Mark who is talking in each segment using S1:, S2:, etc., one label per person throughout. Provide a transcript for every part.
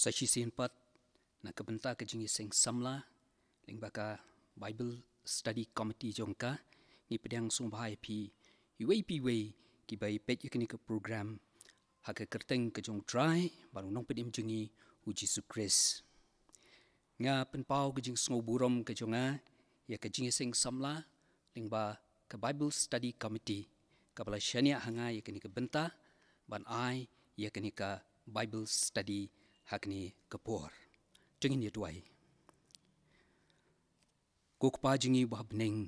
S1: sa shi sin pat na ka benta ka jingi seng samla ling baka bible study committee jongka ni pedang sung bahai pi iwe pi we ki bai pet yakini ka program ha ka kerteng ka jong try baru nong pedim jingi u jesus christ nga pen pau ka jing sngo burom ka jonga ya ka jingi seng samla ling ba ka bible study committee. Ka bala shania hanga yakini ka benta ban ai yakini ka bible study hakni kapor jengin ye tuai. Ko pa jingi ba bning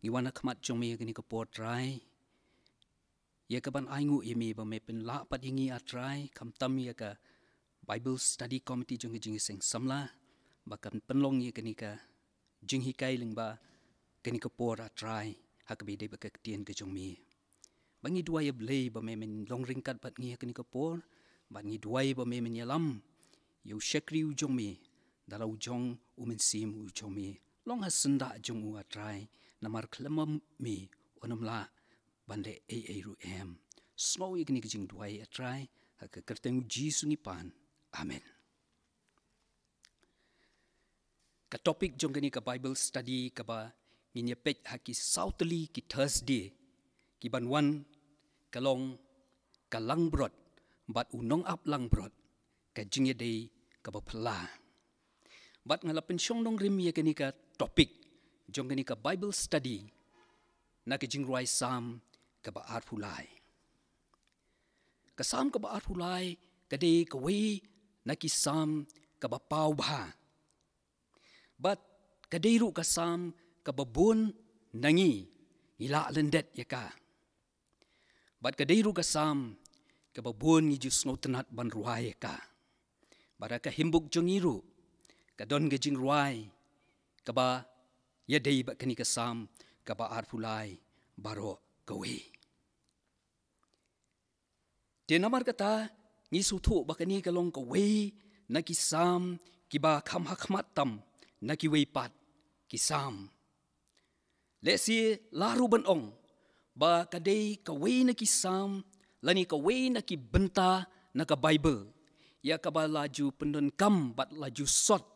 S1: ni wana khamat jong me gani kapor try ye ka ban aingu ye me ba me pen la pat ingi a try kam tam ye ka bible study committee jong jingi sing samla ba kan penlong ye gani ka jing hi kai ling ba gani kapor a try hakabi de ba ka tien ke me. Bangi dua ye blay ba me men long ring kat bat ngi gani kapor ban ni duai ba me men yalam yu shekri u jong mi dala u jong u men sim u jong mi long ha sunda jong u atrai na mar klama mi onam la bande a a ru em. Snow igni jing duai atrai ha ka kerteng jisu ni pan. Amen. Ka topic jong ni ka bible study ka ba nginya pet ha southly ki thursday ki ban kalong kalang brot bat unong ap lang brot ka jingye dei ka ba phla bat ngala pen shong dong rim ye kani ka topic jong kani ka bible study na ka jing roi sam ka ba ar phulai ka sam ka ba ar phulai ka dei ka we na ki sam ka ba pau ba bat ka dei ru ka sam ka ba bun nangi ila lendet ya ka. Bat ka dei ru ka sam ka babon ni jus ngo tenat ban ruai ka. Bara ka himbuk jongiru ka don ge jing ruai ka ba ya dei ba kani ka sam ka ba ar fulai baro ka we te namar kata ni su thu ba kani ka long ka we na ki sam ki ba kham hak mat tam na ki we pat ki sam. Le si la ru ban ong ba ka dei ka we na ki sam lani ka we na ki benta na ka bible. Ya ka ba laju pendon kam bat laju sot.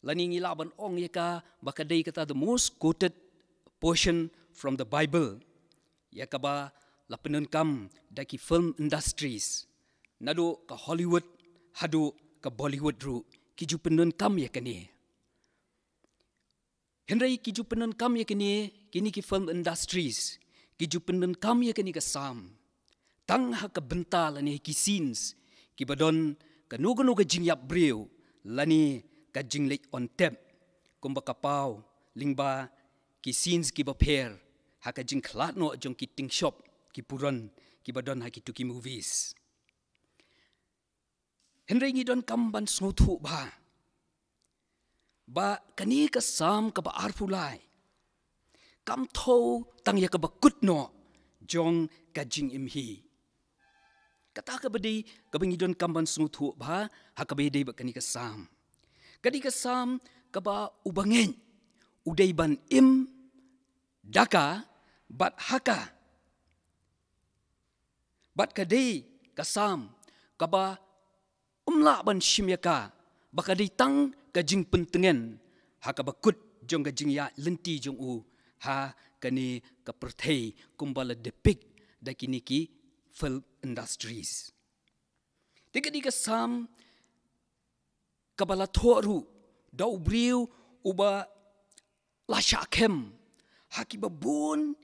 S1: Lani ngi laban ong ya ka ba ka dei kata the most quoted portion from the bible. Ya ka ba la pendon kam da ki film industries. Nado ka hollywood hadu ka bollywood ru ki ju pendon kam ya ka ni. Henry ki ju pendon kam ya ka ni kini ki film industries. Ki ju pendon kam ya ka ni ka sam tang ha ka benta la ni ki scenes ki badon ka nugo nugo jing yap breu la ni ka jing le on tap kum ba ka pau lingba ki scenes ki ba pair ha ka jing khlat no jong ki ting shop ki puron ki badon ha ki tu ki movies. Henry ngi don kam ban sno thu ba. Ba kani ka sam ka ba arfu lai. Kam tho tang ya ka ba kut no jong ka jing im hi kata ka bedi ka bengi don kamban sungu thu ba ha ka bedi ba kani ka sam ubangen udai ban im daka bat haka. Bat ka dei ka sam ka ba umla ban shimyaka. Ba ka dei tang ka jing pentengen ha jong ka jing ya lenti jong u. Ha kani ka perthei kumbala depik. Da kini ki film industries. Tika di sam kabala thoru dau briu uba la shakem haki babun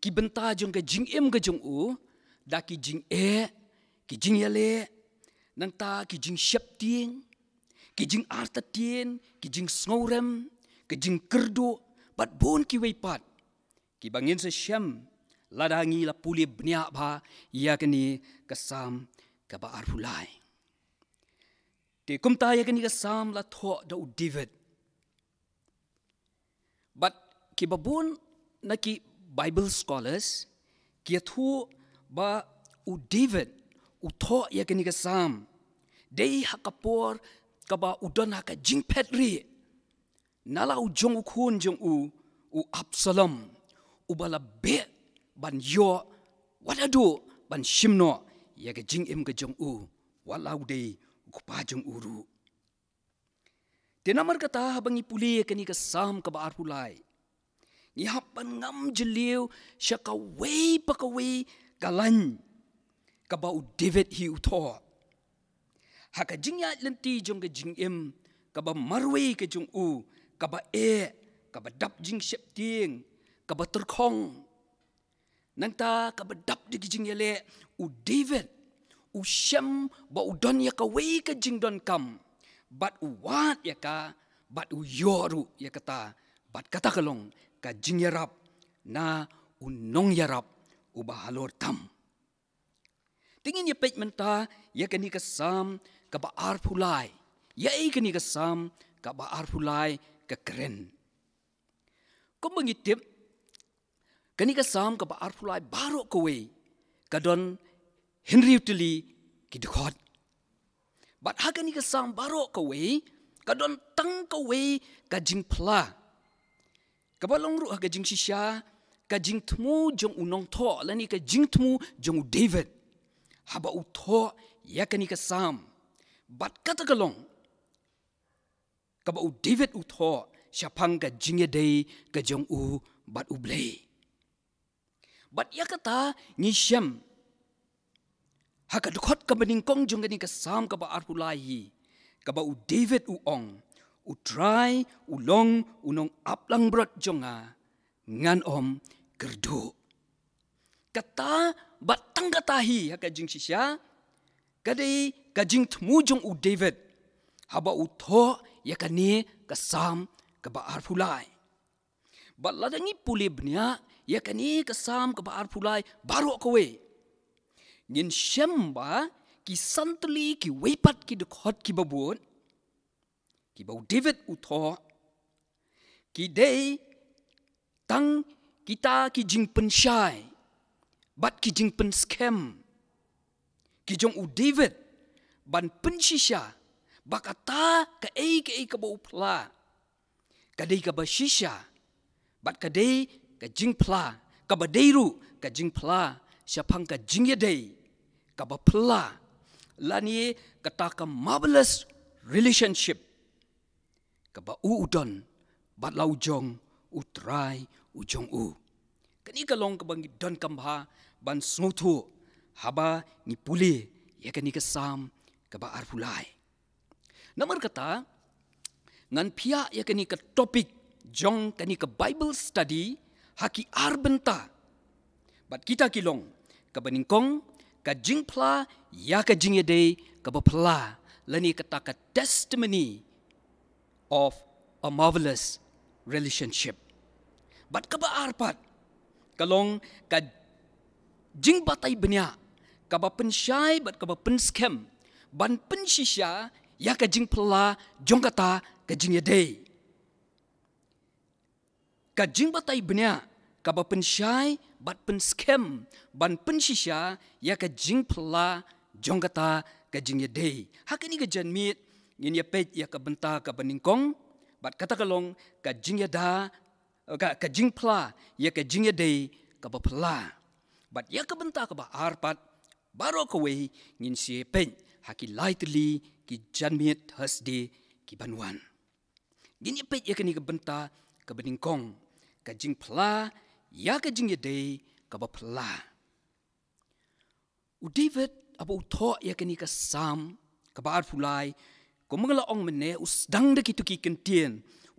S1: ki benta jong ke jing em ke jong u da ki jing e ki jing yale nang ta ki jing shep ting ki jing arta tien ki jing sngorem ki jing kerdo bat bon ki wei pat ki bangin se shem ladangi la puli bnia ba ya kini kasam ka ba arfulai te kumta ya kini kasam la tho da u david. But ki babun na ki bible scholars ki thu ba u david u tho ya kini kasam dei hakapor ka ba udon ka jing petri nala u jong khun jong u u absalom u bala bet ban yo wala do ban shimno ya ga jing im ga jong u wala de Kupa jong uru. Tinamar kata habang ipuli ka ni kasam ka baar pulay. Ngihapan ngam jeliw siya kaway pa kaway kalan. Kabau David hi uto. Haka jingya lenti jong ka jing im. Kaba marway ka jong u. Kaba e. Kaba dap jing siap ting. Kaba terkong. Nang ta kaba dap di jing yale. U David u shem ba u don ya ka wei ka jing don kam bat u wat ya ka bat u yoru ya kata bat kata kalong ka jing yarap na u nong yarap u ba halor tam tingin ya pej menta ya ka ni ka sam ka ba ar pulai ya ei ka ni ka sam ka ba ar pulai ka keren ko mengitip kani ka sam ka ba ar pulai baro ko ka don Henry utili ki dekhot. Bat haga ni ka sam baro ka we, ka tang ka we ka jing pla. Ka balong ru haga jing shisha, ka jing tmu jong unong to, la ni ka jing tmu jong David. Haba to, ya ka ni ka sam. Kata ka long, ka ba u David u to, siapang ka jing ka jong u bat u Bat ya kata ni syam, haka dukot ka bening kong jong gani ka sam ka ba arpulai hi ka ba u david u ong. U try u long u nong aplang brot jonga ngan om gerdu. Kata ba tang kata hi haka jing sisya kadai ka jing tmu jong u david haba u tho ya ka ni sam ka ba arpulai ba ladangi pulibnya ya ka ni ka sam ka ba arpulai baru ko we ngin shemba ki santli ki wepat ki de khot ki babun ki bau david u tho ki dei tang kita ki jing pen shai bat ki jing pen scam ki jong u david ban pen shisha bakata ka ei ka ei ka bau pla ka dei ka ba shisha bat ka ka jing pla ka ba dei ru ka jing pla siapang ka jing ye dei ka ba pla. La ni kata ka marvelous relationship ka ba u udon ba lau jong u try u jong u. Kani ka long ka bang don kam ha ban smutu haba ni puli ya kani ka sam ka ba ar pulai nomor kata ngan pia ya kani ka topic jong kani ka bible study haki arbenta bat kita kilong ka baningkong ka jingpla ya ka jingyade ka bapla lani kata ka testimony of a marvelous relationship. But ka ba arpat kalong ka jing batay benya ka ba pensyai bat ka ba penskem ban penshisya ya ka jingpla jong kata ka jingyade ka jing batay benya ka ba pensyai bat pen scam ban pen shisha ya ka jing pla jongata ka jing ye day hakani ka jan mit ngin ya pet ya ka benta ka baningkong bat kata kalong ka jing ya da ka ka jing pla ya ka jing ye day ka pla. Bat ya ka ka ba arpat baro ka we ngin si pen haki lightly ki jan mit hasde ki banwan ngin ya pet ya ka ni ka benta ka baningkong ka jing pla ya ka jing ye day ka ba pla. U david abu tho ya ka ni ka sam ka ba ar fulai ko mangala ong mene u dang de ki tu ki kentien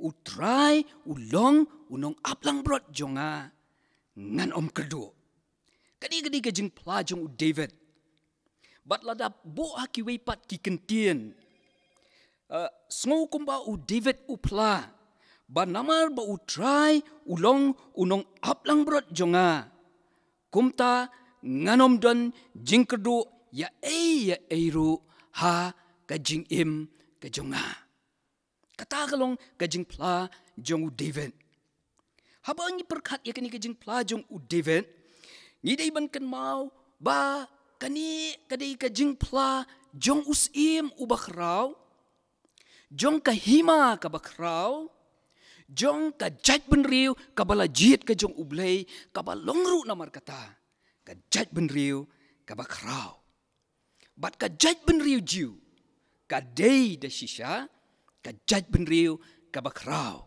S1: u try u long u nong aplang brot jonga ngan om kerdo kadi kadi ka jing pla jong u david. Bat lada bo ha ki wei pat ki kentien uh, sngo kumba u david u pla ba namar ba u try ulong unong aplang brot jonga. Kumta nganom don jingkerdu ya ei ya eiru ha ka jing im ka jonga. Kata kalong ka jing pla jong u david. Haba ngi perkat ya kani ka jing pla jong u david. Ni dei ban kan mau ba kani kadai ka jing pla jong us im u bakrau. Jong ka hima ka jong ka jaj ben riu ka bala jit ka jong ublei ka ba longru namar kata. Ka jaj ben riu ka ba krau bat ka jaj ben riu jiu ka day da shisha ka judge ben riu ka ba krau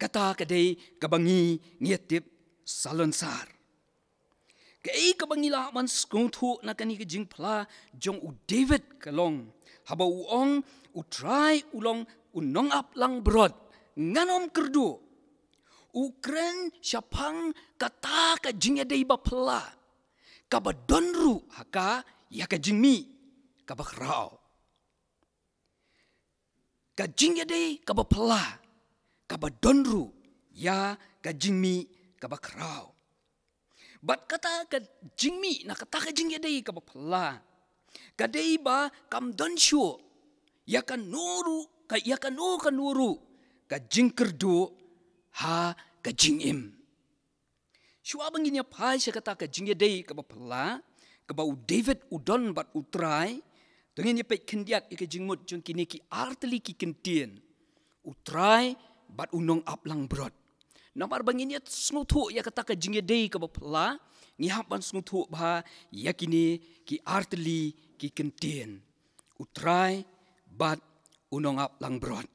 S1: kata ka day ka bangi ngietip salon sar. Kay ka bangila man skungtu na kani ka jing pla jong u David kalong haba uong u try ulong unong up lang brod nganom kerdu. Ukren syapang kata ka jing ya dei bapla ka ba donru haka ya ka jing mi. Ka ba krao ka jing ya dei ka ba pla ka ba donru ya ka jing mi ka ba krao Bat kata ka jingmi na kata ka jing yadai ka bapala. Kadai ba kam don. Ya ka nuru ka ya ka nuru ka jing kerdu ha ka jing im. Shua bangin ya pai siya kata ka jing yadai ka bapala. Ka ba u David udon bat utrai. Dengan ya pek kendiat ya ka jing mut jung kini ki arteli ki kentien. Utrai bat unong aplang brod. Namar bangin ya snutu ya kata ka jingye dei ka bapla ni hapan snutu ba yakini ki artli ki kentien utrai bat unong ap lang brod.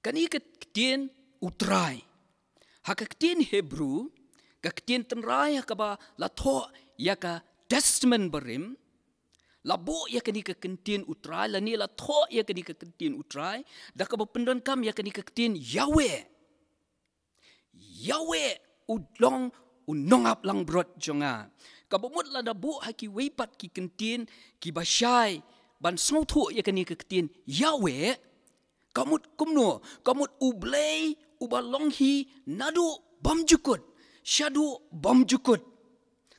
S1: Kani ka kentien utrai. Ha ka kentien hebru ka kentien tenrai ka ba la ya ka testament berim La bo ya kani ka kentien utrai la ni la ya kani ka kentien utrai da ka pendon kam ya kani ka kentien Yahweh. Yahweh udlong unongap lang brot jonga. Kabumut la da bu haki weipat ki kentin ki basyai ban snotu ya kani ke kentin Yahweh kamut kumno kamut ublei ubalonghi nadu bamjukut syadu bamjukut.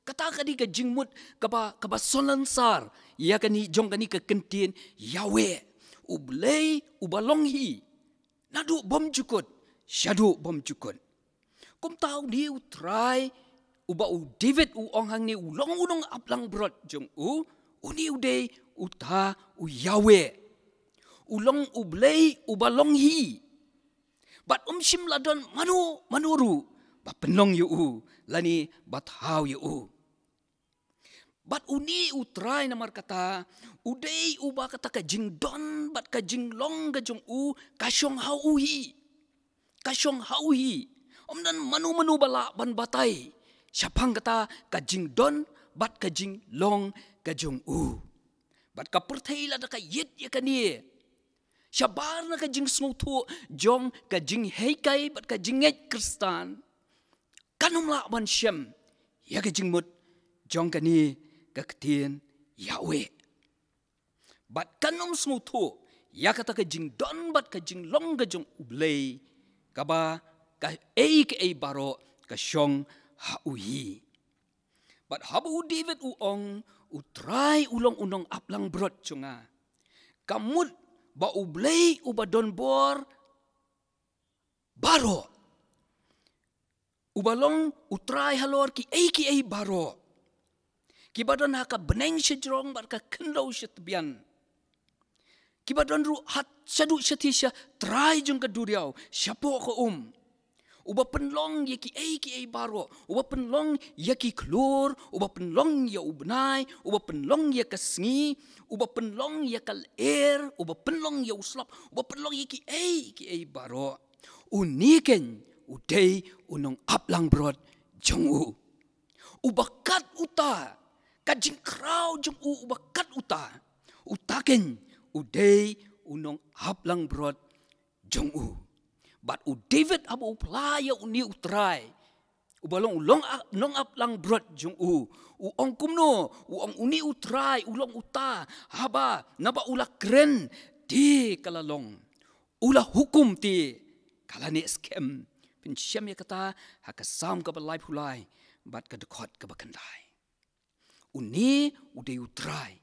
S1: Kata kadi ke jingmut kaba kaba solansar ya kani jong kani ke kentin Yahweh ublei ubalonghi nadu bamjukut syadu bamjukut. Kum tau ni u try u David u ong hang ni u long u long ap lang brot jong u u ni u day u ta u Yahweh u long u blay u ba long hi but um shim la don manu manuru. Ba penong yu u lani bat how yu u Bat uni u try na mar kata u day u ba kata ka jing don bat ka jing long ka jong u ka shong how u hi. Ka shong how hi. Om dan manu manu bala ban batai. Syapang kata kajing don bat kajing long kajung u bat ka perthai la ka yet ya kani syabar na kajing smutu jong kajing heikai bat kajing ngai kristan. Kanum la ban syam ya kajing mut jong kani ka ketien yawe bat kanum smutu ya kata kajing don bat kajing long kajung ublei kaba ka ei ke ei baro ka shong ha uhi but habu david u ong u try ulong unong aplang brot chunga kamut ba u blei u ba don bor baro. U balong u try halor ki ei ki ei baro. Ki badon ha ka beneng shijrong bar ka kendo shitbian ki badon ru hat shadu shatisha try jung ka duriau syapo ko um uba penlong ye ki ei baro uba penlong ye ki klur. Uba penlong ye ubnai. Uba penlong ye kasngi uba penlong ye kal air uba penlong ye uslap. Uba penlong ye ki ei baro uniken udei unong aplang brod jong u. Uba kat uta. Kajing krau jong u uba kat uta. Utaken udei unong aplang brod jong u But u David abu playa u ni utrai. U balong long long up lang brot jung u. U ong kumno, u ong uni utrai, u long uta. Haba naba ula kren ti kalalong. Ula hukum ti kalane skem. Pin syam ya kata hakasam ka balai pulai bat ka dekot ka bakandai. Uni u de utrai.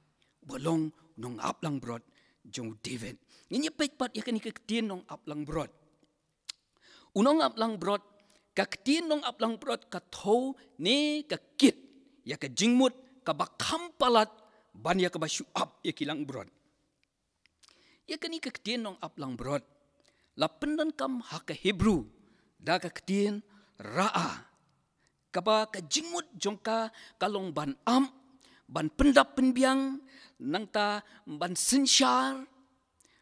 S1: U balong nong up lang brot jung David. Nginya pek pat ya kan ikak nong up lang brot unong ap lang brot ka ktin nong ap lang brot ka tho ne ka kit ya ka jingmut ka ba kampalat ban ya ka ba shu up ya kilang brot. Ya ka ni ka ktin nong ap lang brot la pendan kam ha ka hebrew da ka ktin raa. Ka ba ka jingmut jongka kalong ban am ban pendap penbiang nang ta ban sinsyar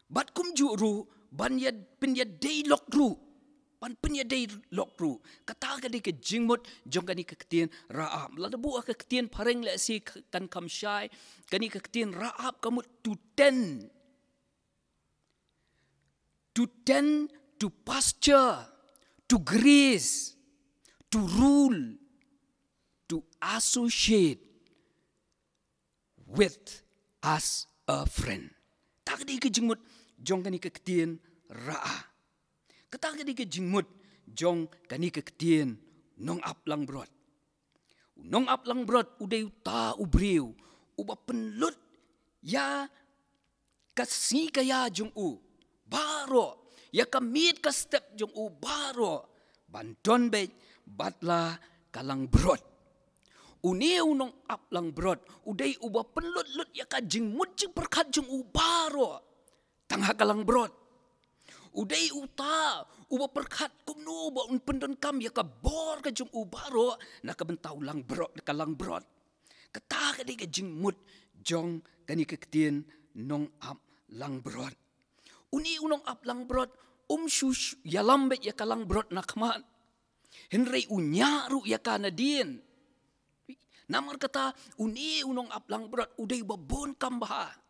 S1: bat kum ju ru ban ya pen ya dei lok ru ban pen ya dei lok ru kata ka ke jingmut jong kani ke ketien raab la bu ka ketien pareng le si kan kam shai kani ke ketien raab kamu tu ten to tend to pasture to graze to rule to associate with us a friend. Tak di ke jengmut jong kani ke ketien raa. Ketak di ke jengmut jong kani ke ketien nong ap lang brot. Nong ap lang brot udai ta ubriu uba penlut ya kasi kaya jong u baro. Ya kamit ka step jong u baro. Banton be batla kalang brot uni unong ap lang brod udai uba penlut lut ya ka jing mujing perkat jing ubaro tangha kalang brod udai uta uba perkat kumno ba un pendon kam ya ka bor ka jing ubaro na ka bentau lang brod ka lang brod kata ka di ka jing mut jong kani ka ketien nong ap lang brod uni unong ap lang brod um shush ya lambe ya kalang brod nakman Henry unyaru ya kana dien. Namar kata uni unong ap lang berat udai babon kambah.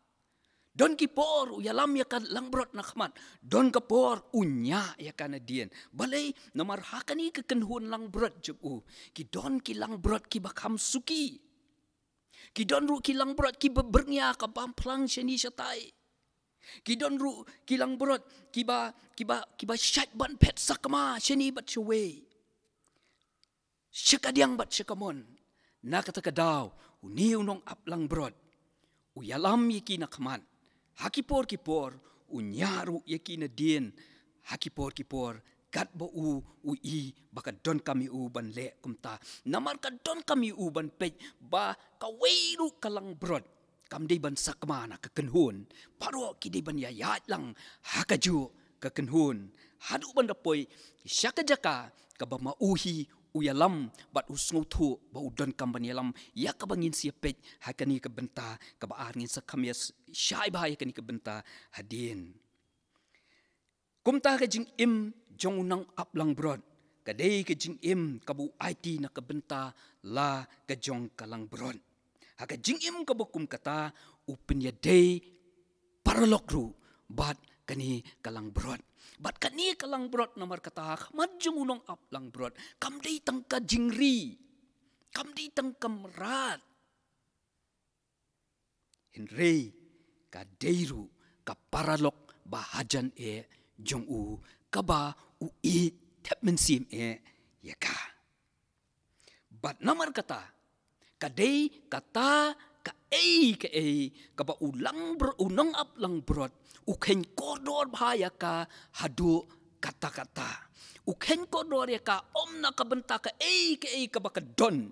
S1: Don kipor ya lam ya kan lang berat nakmat. Don kipor unya ya kan dien. Balai namar hakani ke kenhun lang berat jebu. Ki don ki lang berat ki bakam suki. Ki don ru ki lang berat ki bebernya ka pamplang sheni shatai. Ki don ru ki lang berat ki ba ki ba ki ba shat ban pet sakma sheni bat shwe. Shakadiang bat shakamon na kata daw uni unong aplang brod uyalam yaki na kaman hakipor kipor unyaru yaki na din hakipor kipor gat bo u u i baka don kami u ban le kumta. Namar ka don kami u ban pe ba ka weiru kalang brod. Kam dei ban sakma na ka kenhun. Paro ki dei ban ya ya lang hakaju ka kenhun. Hadu ban da poi syaka jaka ka ba ma uhi uyalam bat usngu thu ba udon kamban yalam. Ya ka bangin sia pet hakani ka benta ka ba arngin sa kamyas shai ba hakani ka benta. Hadin. Kumta ka jing im jong nang aplang brod. Ka dei jing im ka bu it na ka benta la ka jong kalang brod. Haka jing im ka bokum kata upin ya dei paralok ru bat kani kalang brod Bat kani kalang brot nomor kata majung unong ap lang brot. Kam di tangka jingri. Kam di tangka merat. Henry ka deiru ka paralok bahajan e jong u ka ba u i tep mensim e ya ka. Bat nomor kata ka dei kata ka ei ka ei ka ba ulang bro unong ap lang brot ukhen kodor bahaya ka hadu kata-kata. Ukhen kodor ya ka om na ka benta ka ei ke ei ka baka don.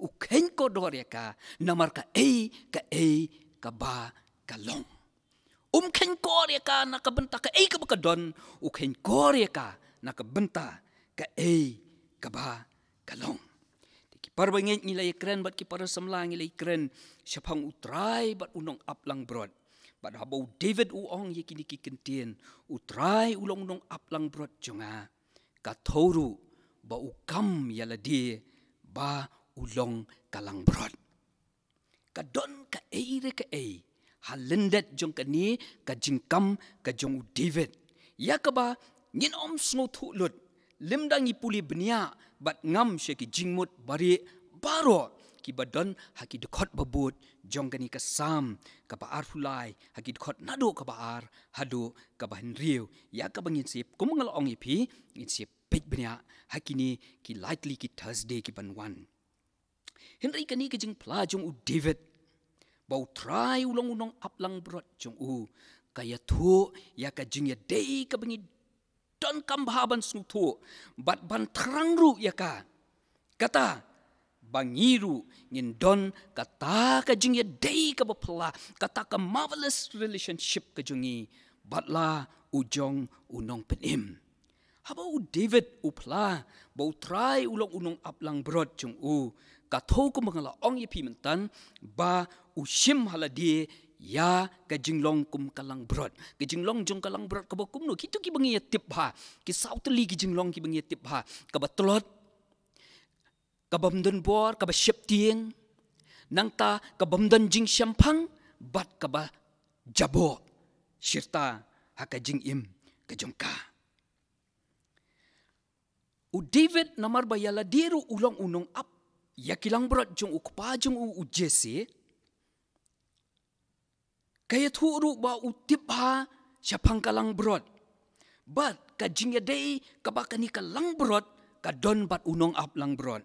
S1: Ukhen kodor ya ka namar ka ei ka ei ka ba ka long. Um ken kor ya ka na ka benta ka ei ka baka don. Ukhen kor ya ka na ka benta ka ei ka ba ka long. Parbangit nilai keren bat ki para semlang nilai keren siapang utrai bat unong aplang brod. Bad habo David u ong ye kini kikentien u try ulong nong aplang brot jonga. Ka thoru ba u kam yala di ba ulong kalang brot. Ka don ka eire ka e halendet jong ka ni ka jingkam ka jong u David. Ya ka ba ngin om sno thu lut limdang ipuli bnia bat ngam she ki jingmut bari baro ki badon haki dekot babut jong gani ka sam ka ba ar hulai haki dekot nado ka ba ar hado ka ba henriu ya ka bangin sip kumangal ong ipi in sip pek benya haki ni ki likely ki thursday ki ban wan henry kani ki jing pla jong u david. Bau try ulong unong aplang brot jong u. Kaya thu ya ka jing ya dei ka bangi don kam bahaban snu thu. Bat ban trang ru ya ka. Kata bangiru ngin don kata ka jing ya day ka bapla kata ka marvelous relationship ka jungi batla ujong unong penim. Haba u david upla bo try ulong unong aplang brod jung u ka tho ko mangala ong ye pimentan ba u shim haladi ya ka jinglong kum kalang brot. Ke jinglong jong kalang brot ka bokum no kitu ki bangi tip ha ki sautli ki jinglong ki bangi tip ha ka batlot ka bamdun bor ka ba ship tieng. Nang ta ka bamdun jing shampang bat ka ba jabo. Shirta ha ka jing im ka jongka u David namar ba yala diru ulang unong ap ya kilang berat jong ukpa jong u u Jesse kaya thuru ba u tip ha siapang kalang berat. But ka jing ya dei ka ba kani kalang berat ka don bat unong ap lang berat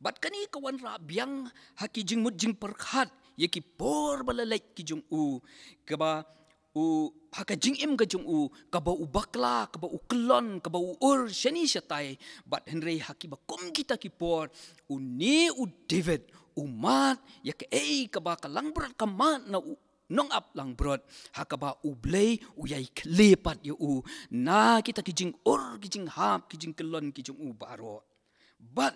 S1: but kani kawan ra biang haki jing mut jing perkhat ye ki por balalai ki jong u. Ka ba u haka jing im gajung u kaba u bakla kaba u kelon kaba u ur shani shatai. But henry haki ba kum kita ki por u ni u david u mat ke ei kaba ka lang berat ka mat na u nong ap lang berat haka ba u blay u yai klepat ya u. Na kita ki jing ur ki jing hap ki jing kelon ki jung u baro but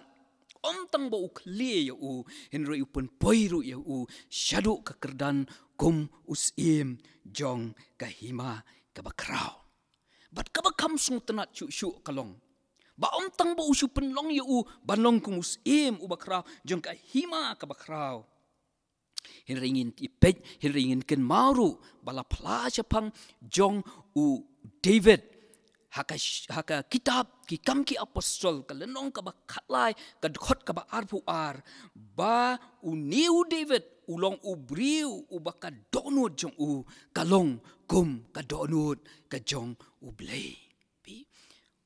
S1: om tang ba u kle ya u. Henry u pun poiru ya u. Shadu ka kerdan kum us im jong ka hima ka ba kraw bat ka ba kam sung tana chu chu kalong. Ba om tang ba usu pen long yu ban long kum us im u ba kraw jong ka hima ka ba kraw hin ringin ti pej hin ringin ken maru bala pla pang jong u david haka haka kitab ki kam ki apostol ka lenong ka ba khatlai ka khot ka ba arpu ar. Ba u new david ulong u briu u donut jong u kalong kum ka donut ka jong u blay pi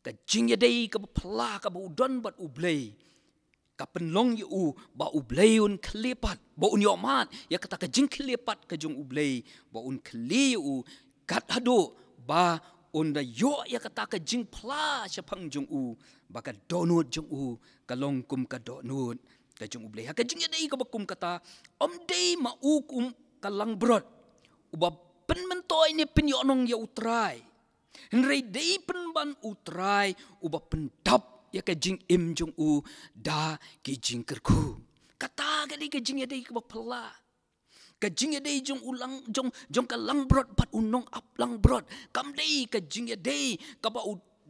S1: ka jing ya dei ka pla ka bu don bat u blay ka penlong yu u ba u blay un klepat ba un yomat ya kata ka jing klepat ka jong u ba un kli u kat hado ba un da yo ya kata ka jing pla cha pang jong u ba ka donut jong u kalong kum ka donut ka jung ublay ka jung yadai ka bakum kata om day ma ukum kalang brot. Uba pen mentoy ni pen yonong ya utrai henry day pen ban utrai uba pen dap ya ka jing im jung u da ki jing kerku kata ka di ka jing yadai ka bapala ka jing yadai jung ulang jung jung ka lang brot pat unong ap lang brot. Kam day ka jing yadai ka ba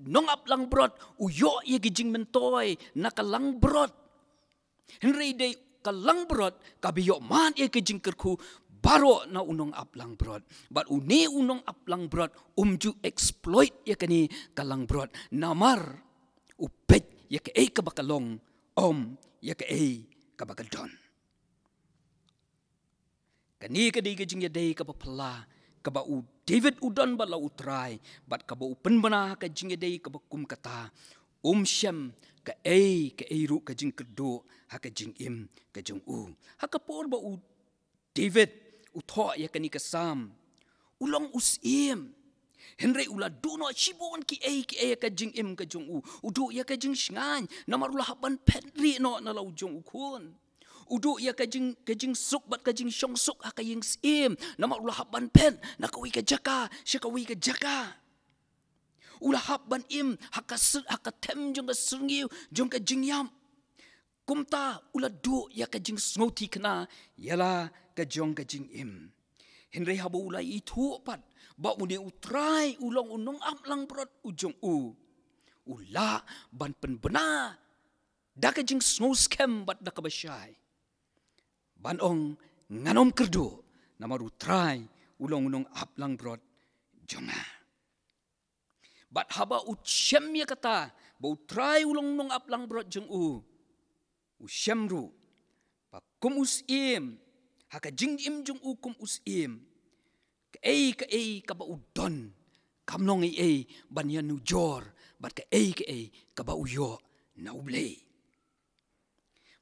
S1: nong ap lang brot. U yo ye ki jing mentoy na ka lang brot. Henry day kalang brot kabiyo man e ke jingkerku baro na unong aplang brot. But uni unong aplang brot umju exploit ya kani kalang brot. Namar upet ya ke e kabakalong om ya ke e kabakadon kani ke di ke jing ya day kabapala kaba u David udon bala utrai bat kaba u penbana ka jing ya day kabakum kata. Um shem ka ei ka ei ru ka jing kedo ha ka jing im ka jung u. Ha ka por ba u david u tho ya ka ni ka sam ulong us im henry ula do no shibon ki ei ki ei ka jing im ka jung u. U do ya ka jing shngan. Na marula haban petri no na lau jung u kun Udu ya ka jing ka jing suk bat ka jing shong suk ha ka ying sim na ma ulah ban pen na ka wi ka jaka shi ka wi ka jaka. Ula hap ban im haka sir haka tem jong ka sungi jong ka jing yam. Kumta ula du ya ka jing snoti kana yala ka jong ka jing im. Henry habu ula i thu pat ba uni utrai ulong unong am lang brot ujong u. Ula ban pen bena da ka jing snow scam bat da ka bashai ban ong nganom kerdu namaru try ulong unong ap lang brot jonga Bat haba u ya kata, ba u try ulong nong ap lang brot jeng u. U chem ru. Ba kum us im. Ha ka jing im jeng u kum us im. Ka ei ka ei ka ba u don. Kam nong ei ei ban ya nu jor. Bat ka ei ka ei ka ba u yo na u.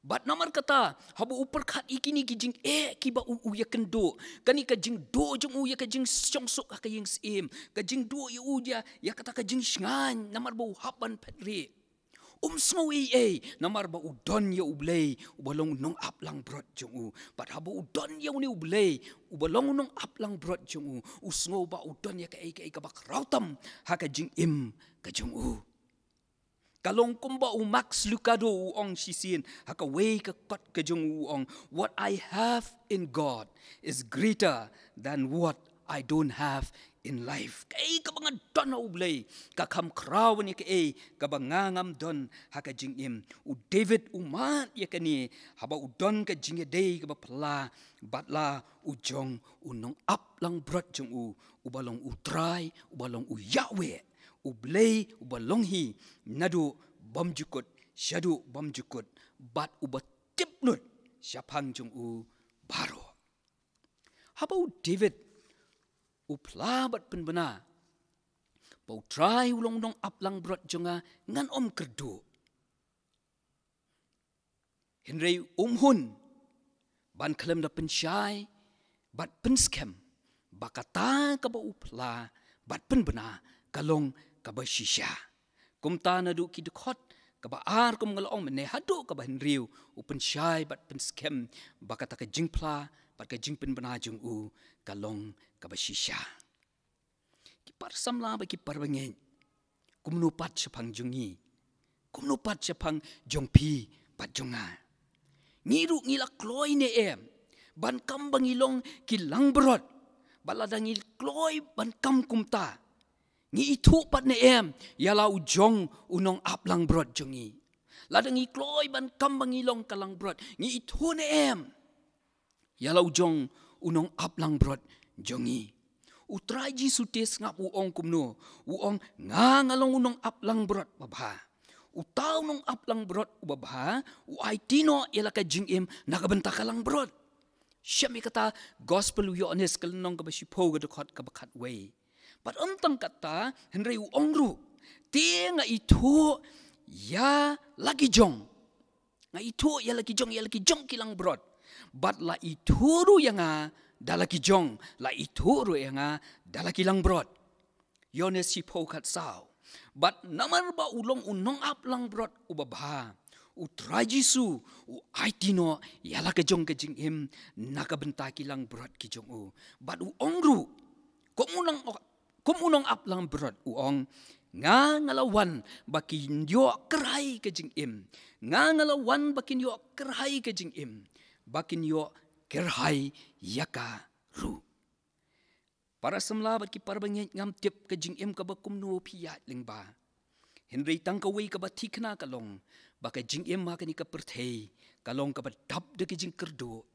S1: Bat namar kata, habu upar kat ikini ki jing e ki ba u u ya kendo. Kani ka jing do jong u ya ka jing syong sok ka jing sim. Ka jing do ya u ya kata ka jing shngan namar ba u hapan petri. Um smo e e namar ba u don ya u blei u balong nong ap lang brot jong u. Bat habu u don ya u ni u u balong nong ap lang brot jong u. U ba u don ya ka e ka e ka ba krautam ha ka jing im ka jong u. Kalong kumba u max lukado u ong sisin haka way ka kot u ong. What I have in God is greater than what I don't have in life. Kay ka mga don u blay ka kam kraw ni ka ay ka bangangam don. Haka jing im. U David u man ya ka ni. Haba u don ka jing day ka ba pla batla u jong u nong up lang brot jong u. U balong u try u balong u Yahweh ublay ubalong hi nadu bom jukut shadu bom jukut bat uba tipnut syapang jung u baro. Haba u david? U plabat pen bena. Pau try ulong dong aplang brot junga ngan om kerdu. Henry umhun ban klem da pen shai bat pen skem. Bakata ka ba upla bat pen bena kalong kaba shisha. Kum ta na du ki du khot. Kaba ar kum ngal ong mene hadu kaba henriu upen shai bat pen skem. Bakata ka jingpla bat ka jingpen bana jung u. Kalong kaba shisha. Ki par samla ba ki par bangen kum nu pat chapang jungi kum nu pat jong pi pat junga. Ngiru ngila kloi ne em. Ban kam bangilong ki langbrot baladangil kloi ban kam kumta ngi itu pat ne em ya la u jong unong ap lang brot jongi la dang i kloi ban kam bang ilong kalang brot ngi itu ne em ya la u jong unong ap lang brot jongi u trai ji su tes ngap u ong kum no u ong nga ngalong unong ap lang brot ba ba u tau nong ap lang brot u ba ba u ai tino ya la ka jing em na ka benta kalang brot Syami kata gospel u yo ones kalnong ka ba si po ga dokot ka ba kat way. Pat untang kata Henry Ongru Tia nga itu Ya lagi jong. Nga itu ya lagi jong Ya lagi jong kilang brod. But la itu ru yang nga Da lagi jong. La itu ru yang nga Da lagi lang brod. Yones si kat sao But namar ba ulong unong ap lang brod Ubabha u trajisu u aitino yala ke jong ke jing him nakabenta kilang brod ki jong u. But u ongru komunang kum unong ap lang brot uong. Nga ngalawan bakin yo kerai ke jing im. Nga ngalawan bakin yo kerai ke jing im. Bakin yo kerai yaka ru. Para semla baki parbangit ngam tip ke jing im ka bakum no pia lingba henry tang ka wei ka ba tikna kalong. Baka jing im ma ka ni ka perthei. Kalong ka ba dap de ke jing kerdo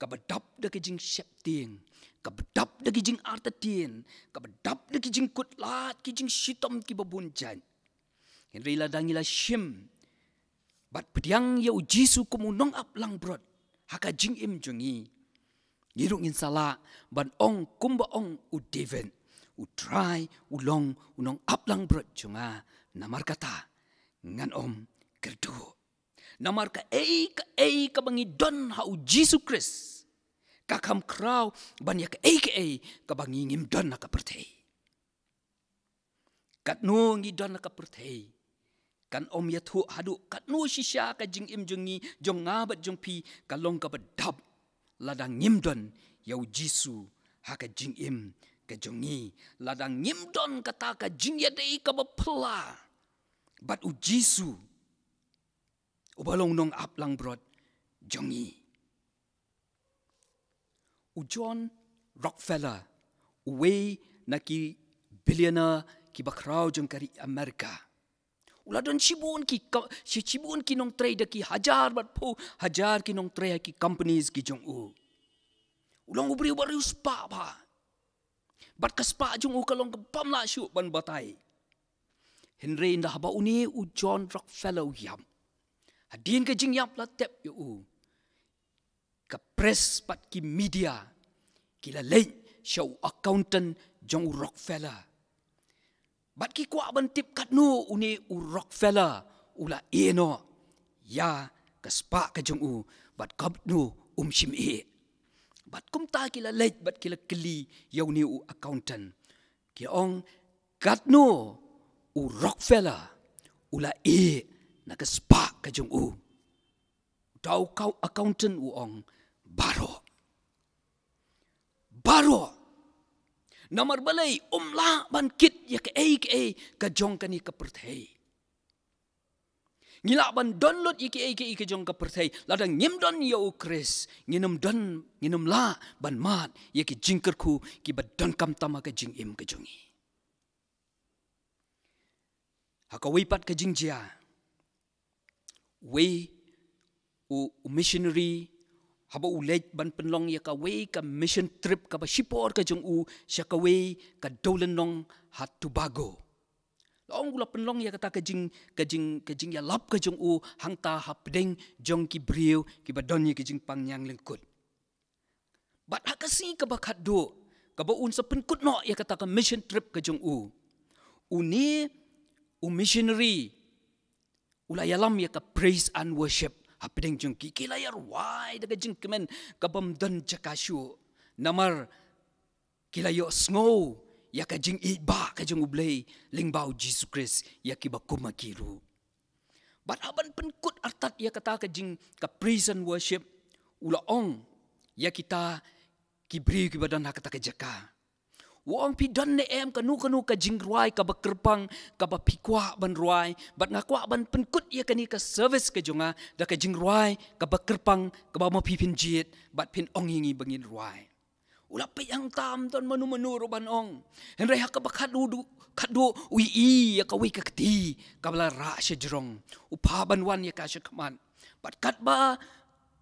S1: ka ba dap de ke jing septing kabedap de kijing arta tien kabedap de kijing kut lat kijing shitom ki babun jan henry la dangila shim bat pediang ya ujisu kumunong ap lang brot haka jing im jungi. Ngirung in sala ban ong kumba ong u deven. U try u long unong ap lang brot junga namar kata ngan om kerdu namar ka ei ka ei ka bangi don ha u jisu christ kakam krau banyak aka kabangingim don na kapertei. Kat no ngi don na kapertei. Kan om ya tu hadu kat no shisha ka jing im jungi jong ngabat jong pi kalong ka bedab ladang ngim don yau jisu ha ka jing im ka jongi ladang ngim don kata ka jing ya dei ka bapla bat u jisu ubalong nong aplang brod jongi u John Rockefeller uwe na ki billionaire ki bakrau jong kari Amerika. Ula don sibun ki si sibun ki nong trade ki hajar bat po hajar ki nong trade ki companies ki jong u. Ulang ubri ubari uspa ba. Bat ka spa jong u kalong pam la shu ban batai. Henry nda haba uni u John Rockefeller yam. Hadin ke jing yap la tep yu u. Ka press pat ki media. Ki la lei show accountant jong Rockefeller. Bat ki kwa ban tip kat no uni u Rockefeller ula eno ya ka spa ka jong u bat kap no um shim e bat kum ta ki la lei bat ki la kli yo ni u accountant. Ki ong kat no u Rockefeller ula e na ka spa ka jong u tau kau accountant u ong baro. Baro. Nomor balai umla ban kit ya ke ei ke ei ka jong kani ka perthei. Ngila ban don lot iki iki iki jong ka perthai ladang ngim don ya u kris nginum don nginum la ban mat ye ki jingker ku ki ba don kam tama ka jing im ka jongi. Haka wei pat ka jing jia. Wei u, missionary haba u lej ban penlong ya ka wei ka mission trip ka ba shipor ka jong u sya ka wei ka dolen nong hat tubago. Long gula penlong ya kata kejing kejing kejing ya lap kejung u hang ta hap ding jong ki brio ki badon ya kejing pang yang lengkut. Bat hakasi ke bakat do ke ba un sepen kut no ya kata ke mission trip kejung u. Uni u missionary ula ya lam ya ke praise and worship. Hap ding jong ki ki layar wai de kejing kemen don jakashu namar kilayo snow ya ka jing i ba ka jing ublei Jesus Christ ya ki ba kuma kiru. But aban pen kut artat ya kata ka jing ka praise and worship ula ong ya kita ki bri ki badan ha kata ka jaka Wong pi dan ne em kanu kanu ka jing ruai ka ba kerpang ka ba pikwa ban ruai bat nga kwa ban pen kut ya kani ka service ka jonga da ka jing ruai ka ba kerpang ka ba ma pi pin jit bat pin ong yingi bangin ruai Ula pe yang tam ton manu manu roban ong. Henry hak ba kadu kadu ui i ya ka wi ka kti ka bala ra she jrong. Upa ban wan ya ka she kaman. Bat kat ba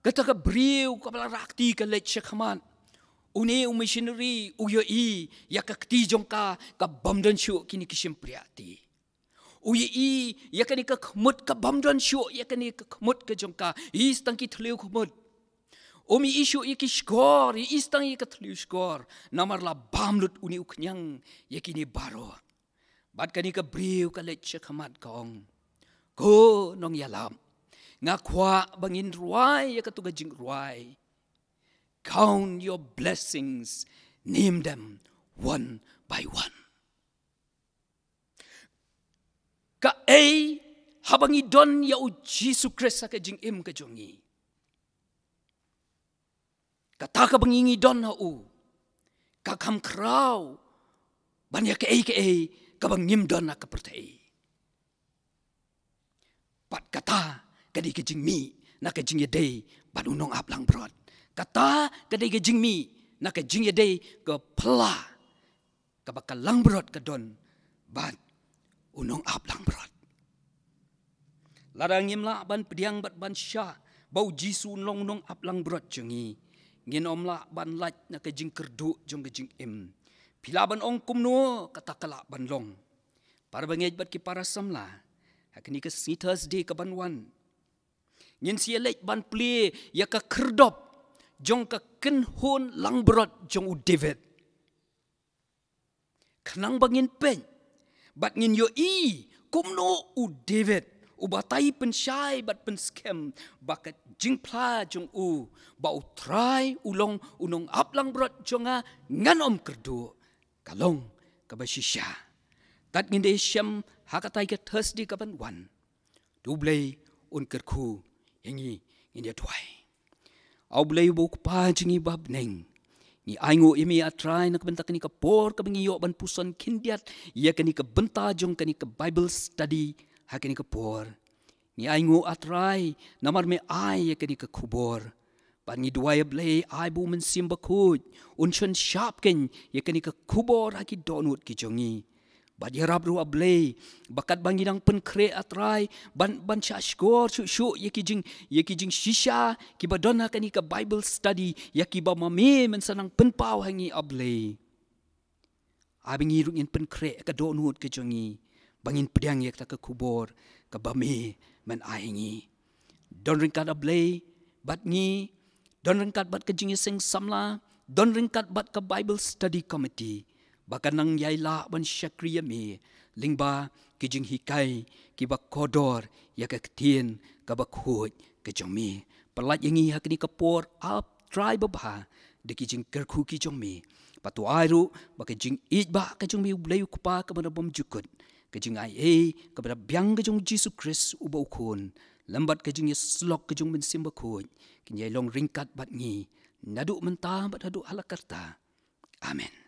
S1: kata ka briu ka bala rakti ka let she kaman. Uni u missionary u yo i ya ka kti jong ka ka bam don shu kini kishim priati. Uyi i ya ka ni ka kmut ka bam don shu ya ka ni ka kmut ka jong ka. I stang ki thleu kmut. Omi isu iki skor, i istang iki tliu skor. Namar la bamlut uni uknyang, iki ni baro. Bat kani ka briu ka let kamat kong. Ko nong yalam. Nga kwa bangin ruai ya katuga jing ruai. Count your blessings. Name them one by one. Ka ei habangi don ya u Jesus Christ ka jing im ka jongi. Kata ka bangingi don ha u. Kakam krau. Banya ke ei ke ei. Kabang ngim don na kapertai. Pat kata kadi ke jing mi. Na ke jing. Pat unong ap lang brot. Kata kadi ke jing mi. Na ke jing yedei. Ke pela. Kabaka lang brot ke don. Bat unong ap lang brot. Ladang ngim la ban pediang bat ban syah. Bau jisu nong nong ap lang brot jengi ngin om la ban laj na ke jing kerdu jong ke jing im pila ban ong kum no kata ban long par bangej bat ki para samla hakni ke si thursday ke ban wan ngin si lej ban ple ya ka kerdop jong ka ken hon lang brot jong u david. Kanang bangin pen bat ngin yo i kumno u David, u david ubatai pensyai bat penskem bakat jing pla jong u. Ba u try ulong unong aplang brot jonga ngan om kerdu kalong ka ba tat ngin de syam hakatai ke thursday ka ban wan. Dublei un kerku ingi in dia tuai. Au blei bu pa jingi bab neng ni aingo imi atrai nak bentak ni ka por ka bengi ban puson kindiat ia kani ka benta jong kani ka bible study hakini ke por. Ni ai ngu atrai, namar me ai yakini ke kubor. Pan ni dua blay ai bu men simba kud, unchon sharp ken yakini ke kubor haki donut ki jongi. Bad ya rab ruwa blay, bakat bangi nang pen kre atrai, ban ban cha skor su su yaki jing yaki jing shisha, ki ba dona kani ke Bible study, yaki ba mame men sanang pen pau hangi ablay. Abing irung in pen kre ka donut ki jongi bangin pedang yak tak kubur ke bami men aingi don ringkat ablay bat ngi don ringkat bat ke jingi sing samla don ringkat bat ke bible study committee bakan nang yai la ban syakriya mi lingba ke jing hikai ki ba kodor yak ke tien ke ba khut ke jomi pelat yangi hak ni kapor up try ba de ki jing kerku ki jomi patu airu ba ke jing ij ba ke jomi blay ku pa ke bom jukut. Kajing ai e kepada biang kajung Jesus Christ ubau kun lambat kajing slok kajung men simba kun kinyai long ringkat bat ngi. Naduk mentah bat haduk halakarta. Amen